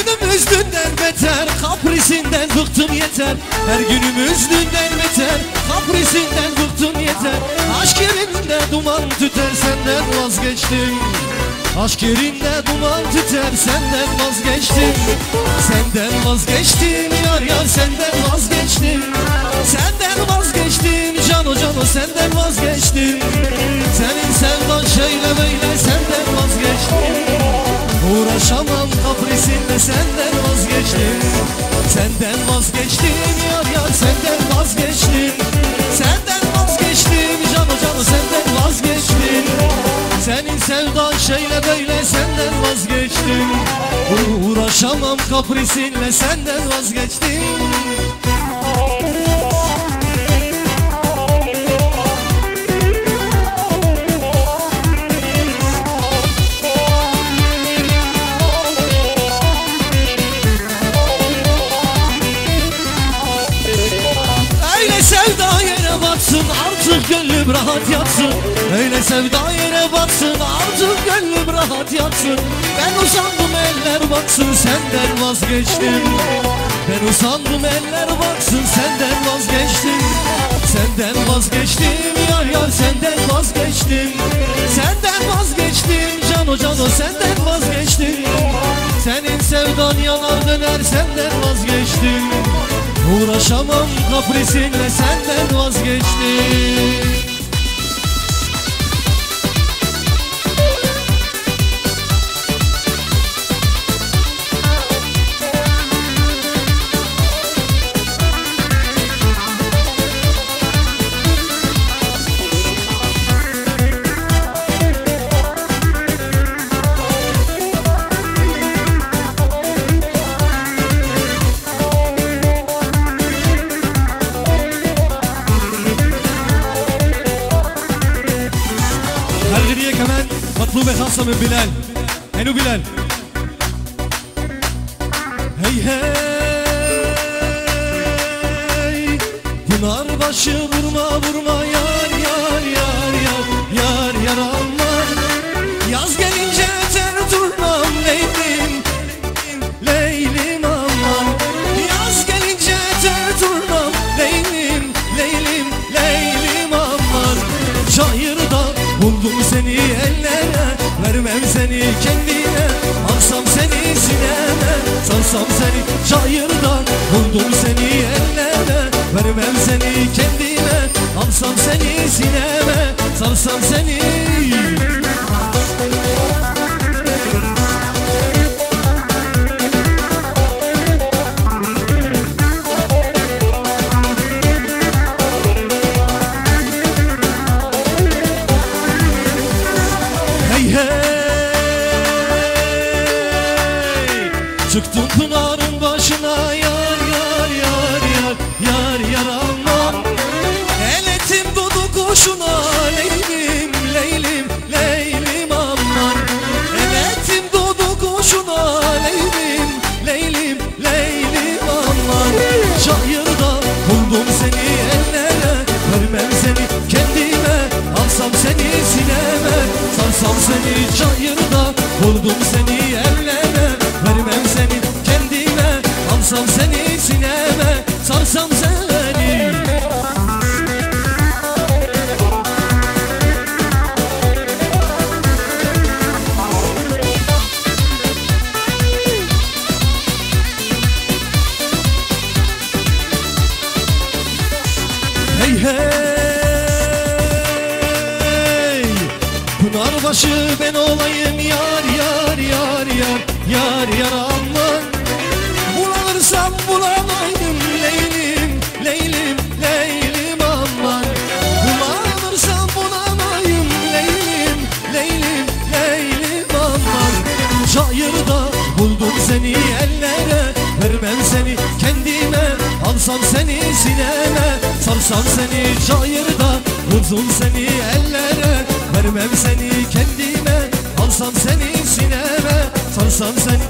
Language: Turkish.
günüm üzdünden beter Kaprisinden bıktım yeter. Her günüm üzdünden beter Kaprisinden bıktım yeter. Aşk yerinde duman tüter Senden vazgeçtim. Aşk yerinde duman tüter Senden vazgeçtim. Senden vazgeçtim Yar yar senden vazgeçtim. Senden vazgeçtim Cano cano senden vazgeçtim senden vazgeçtim. Senden vazgeçtim yar yar senden vazgeçtim. Senden vazgeçtim cano cano senden vazgeçtim. Senin sevdan şeyle böyle senden vazgeçtim. Uğraşamam kaprisinle senden vazgeçtim gönlüm rahat yatsın. Öyle sevda yere batsın artık gönlüm rahat yatsın. Ben usandım eller baksın senden vazgeçtim. Ben usandım eller baksın senden vazgeçtim. Senden vazgeçtim yar yar senden vazgeçtim. Senden vazgeçtim cano cano senden vazgeçtim. Senin sevdan yanar döner senden vazgeçtim. Uğraşamam kaprisinle senden vazgeçtim مطلوبة خاصة من بلال هنو بلال Hey hey Pınarbaşı vurma vurma yar yar yar yar yar yar aman Yaz gelince öter turnam leylim leylim aman Yaz gelince öter turnam leylim leylim leylim aman Şairda buldum seni ellere Vermem seni kendine Alsam seni sineme. Sarsam seni şairdan Buldum seni ellere. Vermem seni kendime Alsam seni sineme. Sarsam seni Çıktım pınarın başına yar yar yar yar yar yar aman Eletim dudu kuşuna Pınarbaşı ben olayım yar yar yar yar yar yar aman Bulanırsam bulamayım leylim leylim leylim aman Bulanırsam bulamayım leylim leylim leylim aman Şairda buldum seni ellere Vermem seni kendime Alsam seni sineme Sarsam seni şairda Uzun seni ellere Vermem seni kendime Alsam seni sineme Sarsam seni